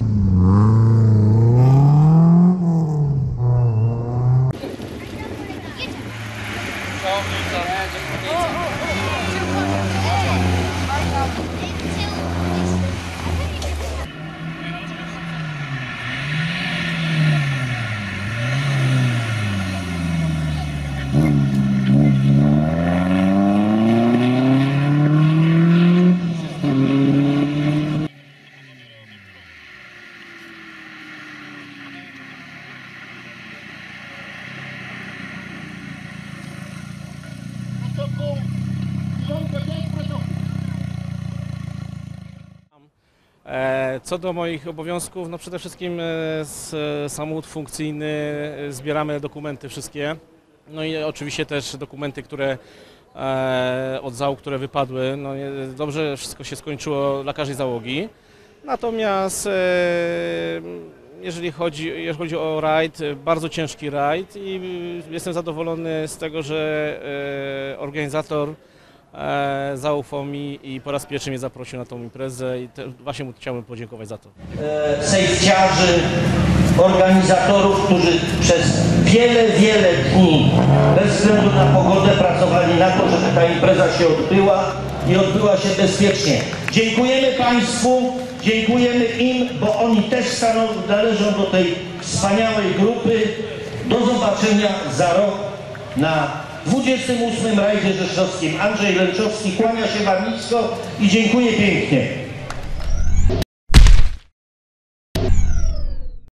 E, Co do moich obowiązków, no przede wszystkim e, s- samochód funkcyjny, e, zbieramy dokumenty wszystkie, no i oczywiście też dokumenty, które e, od załóg, które wypadły. No, dobrze wszystko się skończyło dla każdej załogi. Natomiast e, jeżeli chodzi, jeżeli chodzi o rajd, e, bardzo ciężki rajd i e, jestem zadowolony z tego, że e, organizator e, zaufał mi i po raz pierwszy mnie zaprosił na tą imprezę i te, właśnie mu chciałbym podziękować za to. e, sejfciarzy, organizatorów, którzy przez wiele, wiele dni bez względu na pogodę pracowali na to, żeby ta impreza się odbyła i odbyła się bezpiecznie. Dziękujemy Państwu, dziękujemy im, bo oni też stanowią, należą do tej wspaniałej grupy. Do zobaczenia za rok na 28. rajdzie rzeszowskim. Andrzej Lęczowski kłania się Wam nisko i dziękuję pięknie.